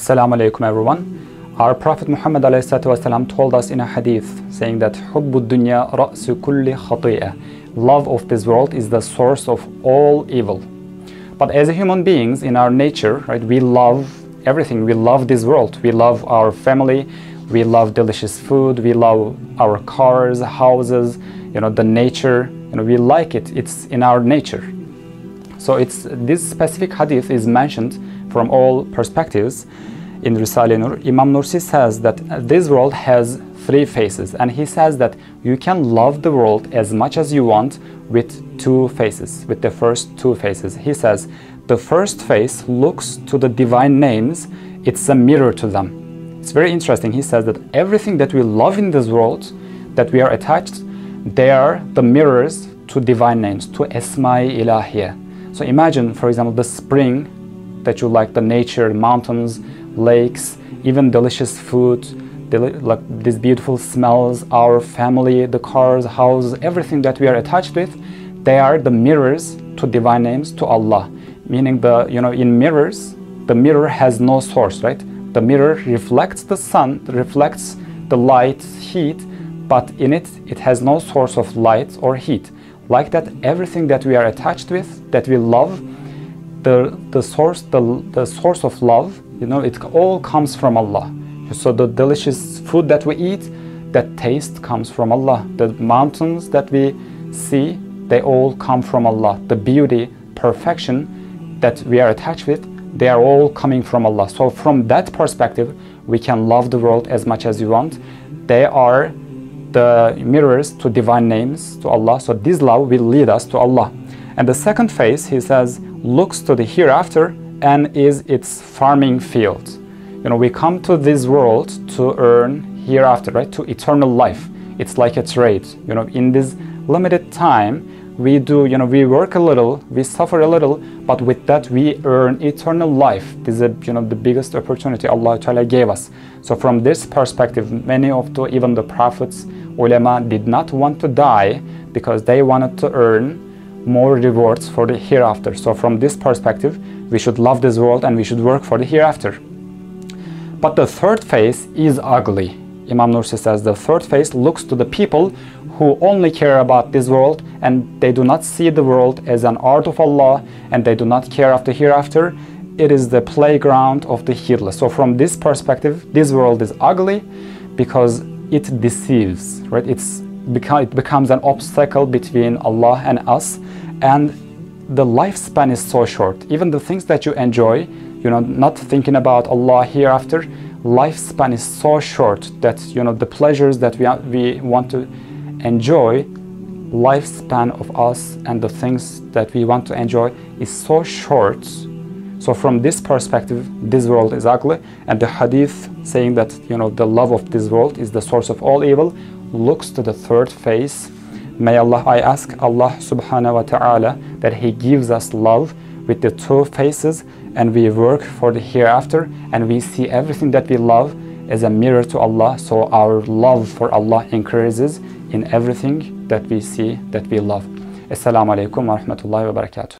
Assalamu alaikum everyone. Our Prophet Muhammad والسلام, told us in a hadith saying that حب الدنيا رأس كل خطيئة. Love of this world is the source of all evil. But as human beings in our nature, right, we love everything. We love this world. We love our family. We love delicious food. We love our cars, houses, you know, the nature. You know, we like it. It's in our nature. So it's this specific hadith is mentioned from all perspectives in Risale Nur. Imam Nursi says that this world has three faces, and he says that you can love the world as much as you want with two faces, with the first two faces. He says the first face looks to the divine names, it's a mirror to them. It's very interesting. He says that everything that we love in this world, that we are attached, they are the mirrors to divine names, to Esma'i Ilahiyah. So imagine, for example, the spring that you like, the nature, mountains, lakes, even delicious food, deli like these beautiful smells, our family, the cars, houses, everything that we are attached with, they are the mirrors to divine names, to Allah. Meaning the, you know, in mirrors, the mirror has no source, right? The mirror reflects the sun, reflects the light, heat, but in it, it has no source of light or heat. Like that, everything that we are attached with, that we love, the, the source, the, the source of love, you know, it all comes from Allah. So the delicious food that we eat, that taste comes from Allah. The mountains that we see, they all come from Allah. The beauty, perfection that we are attached with, they are all coming from Allah. So from that perspective, we can love the world as much as you want. They are the mirrors to divine names to Allah. So this love will lead us to Allah. And the second phase, he says, looks to the hereafter and is its farming field. You know, we come to this world to earn hereafter, right? To eternal life. It's like a trade. You know, in this limited time, we do, you know, we work a little, we suffer a little, but with that we earn eternal life. This is, you know, the biggest opportunity Allah Ta'ala gave us. So from this perspective, many of the, even the prophets, ulama, did not want to die because they wanted to earn more rewards for the hereafter. So from this perspective, we should love this world and we should work for the hereafter. But the third phase is ugly. Imam Nursi says the third phase looks to the people who only care about this world and they do not see the world as an art of Allah and they do not care of the hereafter. It is the playground of the heedless. So from this perspective, this world is ugly because it deceives, right? It's it becomes an obstacle between Allah and us and the lifespan is so short. Even the things that you enjoy, you know, not thinking about Allah hereafter, lifespan is so short that, you know, the pleasures that we, we want to enjoy, lifespan of us and the things that we want to enjoy is so short. So from this perspective, this world is ugly and the hadith saying that, you know, the love of this world is the source of all evil looks to the third phase. May Allah, I ask Allah subhanahu wa ta'ala that He gives us love with the two faces and we work for the hereafter and we see everything that we love as a mirror to Allah so our love for Allah increases in everything that we see that we love. Assalamu alaikum wa rahmatullahi wa barakatuh.